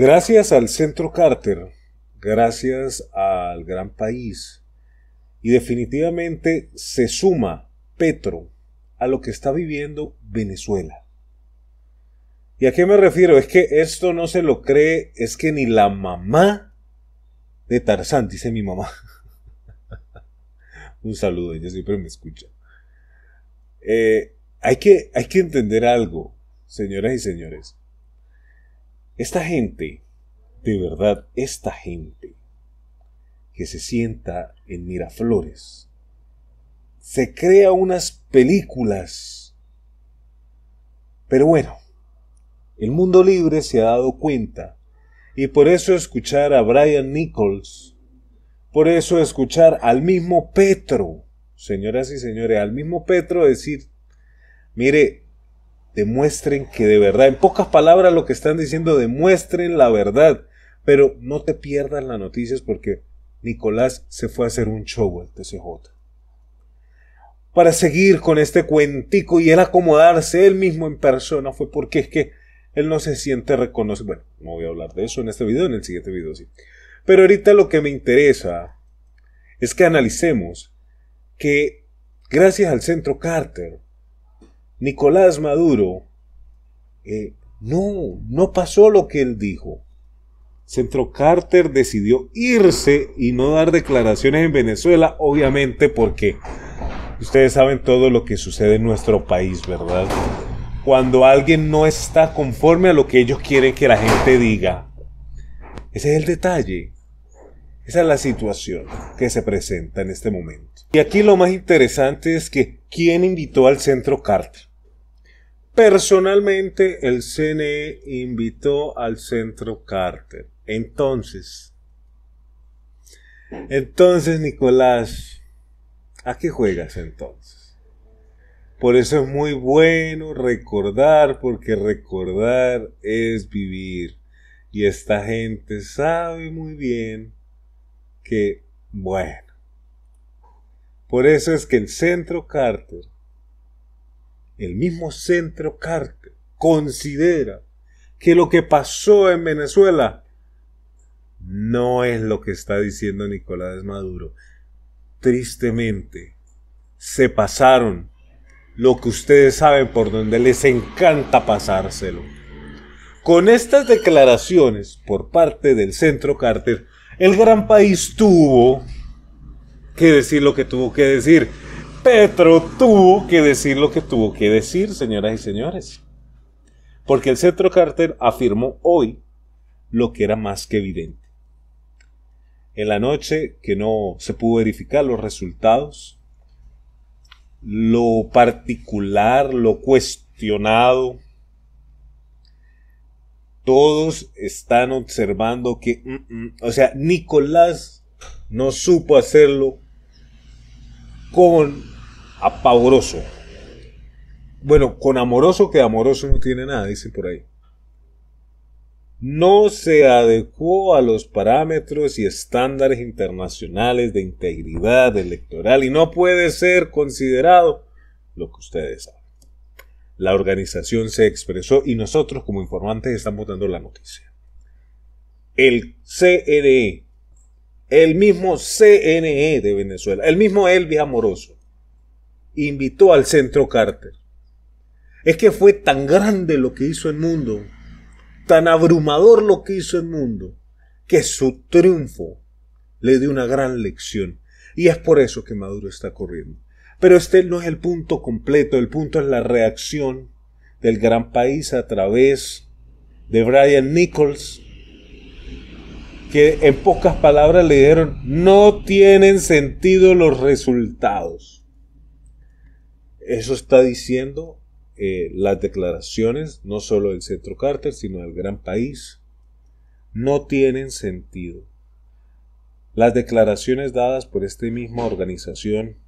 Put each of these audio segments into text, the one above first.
Gracias al Centro Carter, gracias al gran país, y definitivamente se suma Petro a lo que está viviendo Venezuela. ¿Y a qué me refiero? Es que esto no se lo cree, es que ni la mamá de Tarzán, dice mi mamá. Un saludo, ella siempre me escucha. Eh, hay, que, hay que entender algo, señoras y señores. Esta gente, de verdad, esta gente que se sienta en Miraflores, se crea unas películas. Pero bueno, el mundo libre se ha dado cuenta y por eso escuchar a Brian Nichols, por eso escuchar al mismo Petro, señoras y señores, al mismo Petro decir, mire, demuestren que de verdad, en pocas palabras lo que están diciendo, demuestren la verdad, pero no te pierdas las noticias porque Nicolás se fue a hacer un show al TCJ. Para seguir con este cuentico y él acomodarse él mismo en persona fue porque es que él no se siente reconocido. Bueno, no voy a hablar de eso en este video, en el siguiente video sí. Pero ahorita lo que me interesa es que analicemos que gracias al centro Carter, Nicolás Maduro eh, no, no pasó lo que él dijo. Centro Carter decidió irse y no dar declaraciones en Venezuela, obviamente porque ustedes saben todo lo que sucede en nuestro país, ¿verdad? Cuando alguien no está conforme a lo que ellos quieren que la gente diga. Ese es el detalle. Esa es la situación que se presenta en este momento. Y aquí lo más interesante es que ¿quién invitó al Centro Carter? Personalmente, el CNE invitó al Centro Carter. Entonces, entonces, Nicolás, ¿a qué juegas entonces? Por eso es muy bueno recordar, porque recordar es vivir. Y esta gente sabe muy bien que, bueno, por eso es que el centro Carter, el mismo centro Carter, considera que lo que pasó en Venezuela no es lo que está diciendo Nicolás Maduro. Tristemente, se pasaron lo que ustedes saben por donde les encanta pasárselo. Con estas declaraciones por parte del Centro Carter, el gran país tuvo que decir lo que tuvo que decir. Petro tuvo que decir lo que tuvo que decir, señoras y señores. Porque el Centro Carter afirmó hoy lo que era más que evidente en la noche que no se pudo verificar los resultados, lo particular, lo cuestionado, todos están observando que, mm, mm, o sea, Nicolás no supo hacerlo con apavoroso. Bueno, con amoroso que amoroso no tiene nada, dicen por ahí no se adecuó a los parámetros y estándares internacionales de integridad electoral y no puede ser considerado lo que ustedes saben. La organización se expresó y nosotros como informantes estamos dando la noticia. El CNE, el mismo CNE de Venezuela, el mismo Elvis Amoroso, invitó al centro Carter. Es que fue tan grande lo que hizo el mundo tan abrumador lo que hizo el mundo, que su triunfo le dio una gran lección. Y es por eso que Maduro está corriendo. Pero este no es el punto completo, el punto es la reacción del gran país a través de Brian Nichols, que en pocas palabras le dijeron, no tienen sentido los resultados. Eso está diciendo eh, las declaraciones, no solo del centro Carter, sino del gran país, no tienen sentido. Las declaraciones dadas por esta misma organización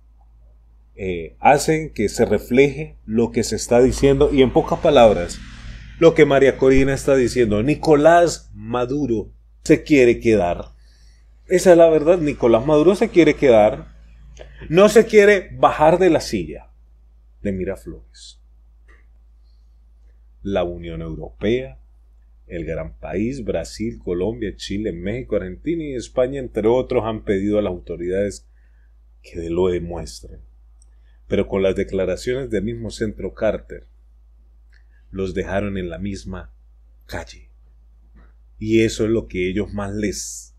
eh, hacen que se refleje lo que se está diciendo y en pocas palabras, lo que María Corina está diciendo. Nicolás Maduro se quiere quedar. Esa es la verdad, Nicolás Maduro se quiere quedar. No se quiere bajar de la silla de Miraflores la Unión Europea, el gran país, Brasil, Colombia, Chile, México, Argentina y España, entre otros, han pedido a las autoridades que lo demuestren. Pero con las declaraciones del mismo centro Carter, los dejaron en la misma calle. Y eso es lo que ellos más les...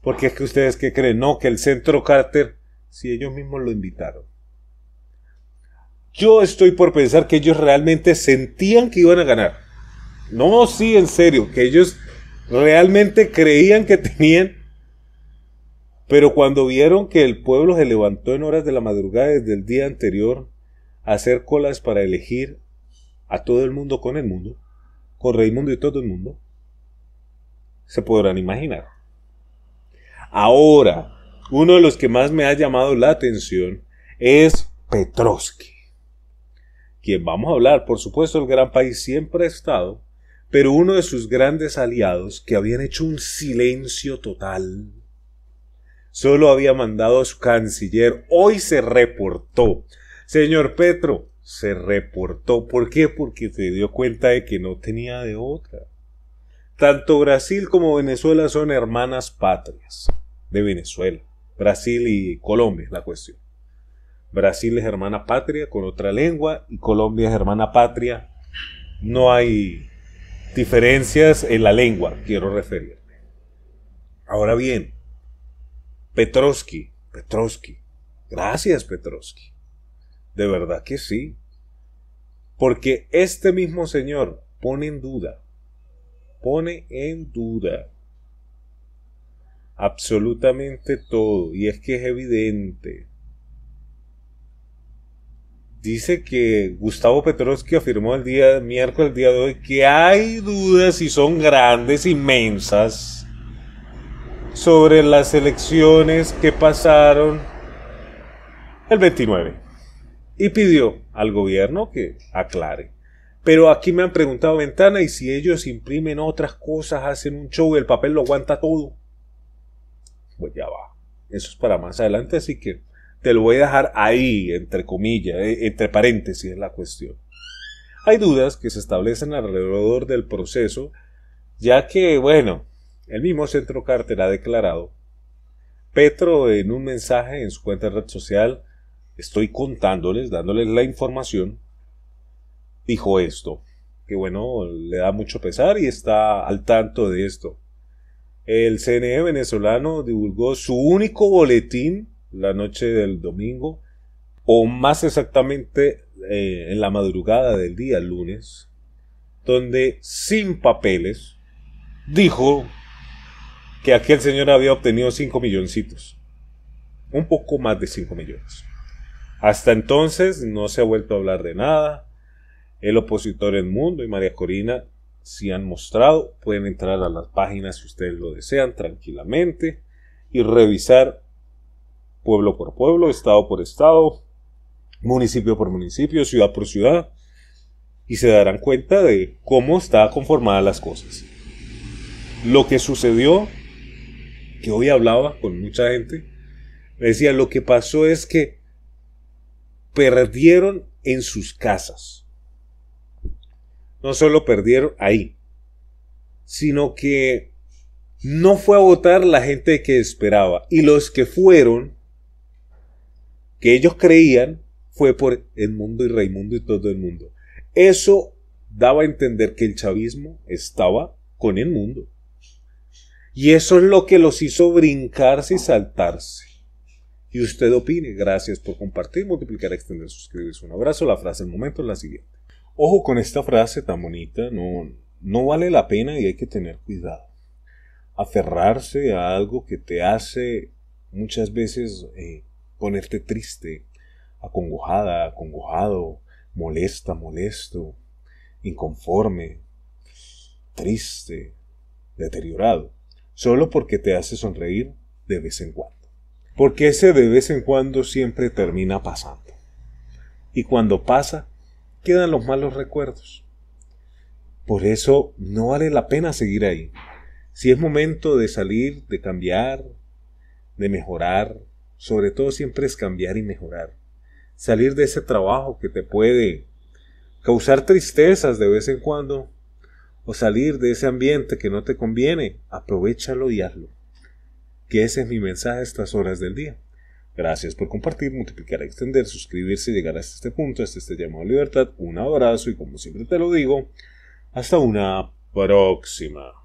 Porque es que ustedes que creen, no, que el centro Carter, si ellos mismos lo invitaron. Yo estoy por pensar que ellos realmente sentían que iban a ganar. No, sí, en serio, que ellos realmente creían que tenían. Pero cuando vieron que el pueblo se levantó en horas de la madrugada desde el día anterior a hacer colas para elegir a todo el mundo con el mundo, con Raimundo y todo el mundo, se podrán imaginar. Ahora, uno de los que más me ha llamado la atención es Petrovsky, quien vamos a hablar, por supuesto, el gran país siempre ha estado, pero uno de sus grandes aliados que habían hecho un silencio total. Solo había mandado a su canciller, hoy se reportó. Señor Petro, se reportó. ¿Por qué? Porque se dio cuenta de que no tenía de otra. Tanto Brasil como Venezuela son hermanas patrias de Venezuela. Brasil y Colombia es la cuestión. Brasil es hermana patria con otra lengua y Colombia es hermana patria. No hay diferencias en la lengua, quiero referirme. Ahora bien, Petrovsky, Petrovsky, gracias Petrovsky. De verdad que sí. Porque este mismo señor pone en duda, pone en duda absolutamente todo. Y es que es evidente. Dice que Gustavo Petrovsky afirmó el día miércoles, el día de hoy, que hay dudas y son grandes, inmensas, sobre las elecciones que pasaron el 29. Y pidió al gobierno que aclare. Pero aquí me han preguntado Ventana y si ellos imprimen otras cosas, hacen un show, el papel lo aguanta todo pues ya va. Eso es para más adelante, así que te lo voy a dejar ahí, entre comillas, eh, entre paréntesis es la cuestión. Hay dudas que se establecen alrededor del proceso, ya que, bueno, el mismo Centro Carter ha declarado, Petro en un mensaje en su cuenta de red social, estoy contándoles, dándoles la información, dijo esto, que bueno, le da mucho pesar y está al tanto de esto. El CNE venezolano divulgó su único boletín la noche del domingo, o más exactamente eh, en la madrugada del día lunes, donde sin papeles dijo que aquel señor había obtenido 5 milloncitos, un poco más de 5 millones. Hasta entonces no se ha vuelto a hablar de nada. El opositor en Mundo y María Corina si han mostrado, pueden entrar a las páginas si ustedes lo desean tranquilamente y revisar pueblo por pueblo, estado por estado, municipio por municipio, ciudad por ciudad, y se darán cuenta de cómo está conformadas las cosas. Lo que sucedió, que hoy hablaba con mucha gente, decía, lo que pasó es que perdieron en sus casas no solo perdieron ahí, sino que no fue a votar la gente que esperaba. Y los que fueron, que ellos creían, fue por el mundo y Raimundo y todo el mundo. Eso daba a entender que el chavismo estaba con el mundo. Y eso es lo que los hizo brincarse y saltarse. Y usted opine. Gracias por compartir, multiplicar, extender, suscribirse. Un abrazo. La frase del momento es la siguiente. Ojo con esta frase tan bonita, no, no vale la pena y hay que tener cuidado. Aferrarse a algo que te hace muchas veces eh, ponerte triste, acongojada, acongojado, molesta, molesto, inconforme, triste, deteriorado, solo porque te hace sonreír de vez en cuando. Porque ese de vez en cuando siempre termina pasando. Y cuando pasa, quedan los malos recuerdos. Por eso no vale la pena seguir ahí. Si es momento de salir, de cambiar, de mejorar, sobre todo siempre es cambiar y mejorar. Salir de ese trabajo que te puede causar tristezas de vez en cuando, o salir de ese ambiente que no te conviene, aprovechalo y hazlo. Que ese es mi mensaje a estas horas del día. Gracias por compartir, multiplicar, extender, suscribirse y llegar hasta este punto, hasta este llamado a libertad. Un abrazo y como siempre te lo digo, hasta una próxima.